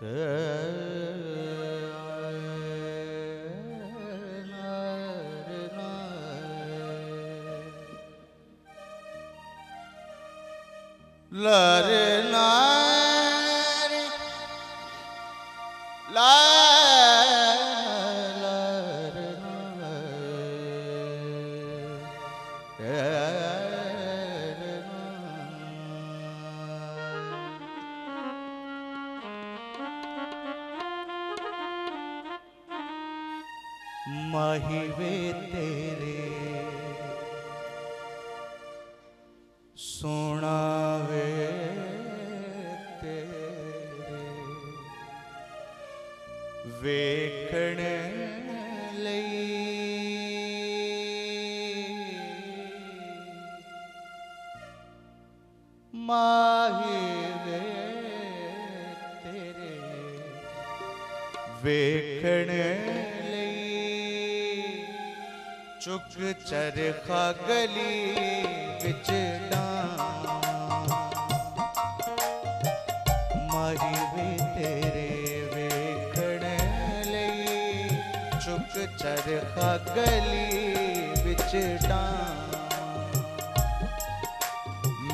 Yeah. महिवे तेरे। सोना वे तेरे वेखण माहिवे तेरे। वेखण चुक चरखा गली बिच मारी वे तेरे वे खड़े लई चुक चरखा गली बिच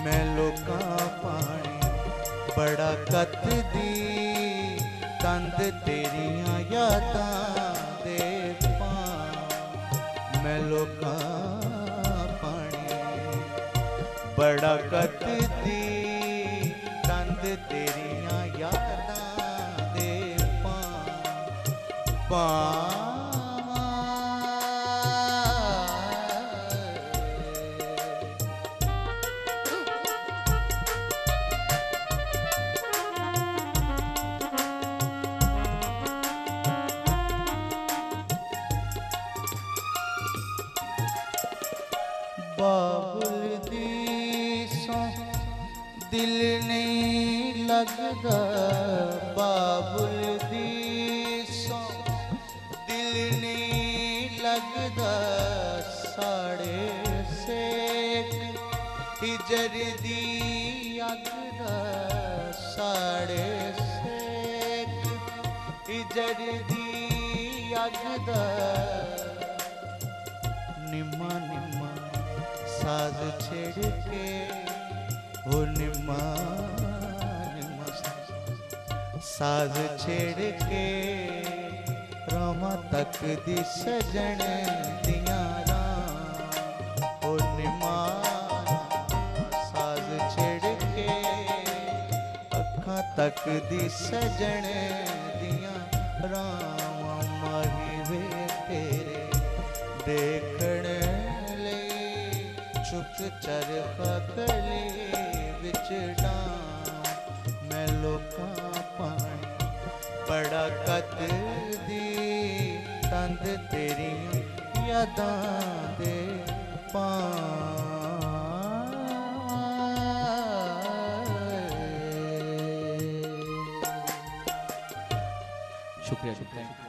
मैं लोग पानी बड़ा कत दी तंद तेरिया यादा लोकापणे बड़ा कत दी तंद तेरिया यादा दे पा दिल नहीं लगदा बाबुल दीसो दिल नहीं लगदा साड़े से हिजर दी अगदा साड़े से हिजर दी अगदा निम्मा निम्मा साज छेड़ के साज छेड़ के रामा तक दी जन दिया राम। साज छेड़ के अखा तक दी सजने दिया राम। ਚਰਖਾ ਗਲੀ ਵਿੱਚ ਡਾਂ ਮੈਂ ਲੋਕਾਂ ਪਾਣੀ ਬੜਾ ਕੱਤਦੀ ਤੰਦ ਤੇਰੀਆਂ ਯਾਦਾਂ ਦੇ ਪਾਂ शुक्रिया शुक्रिया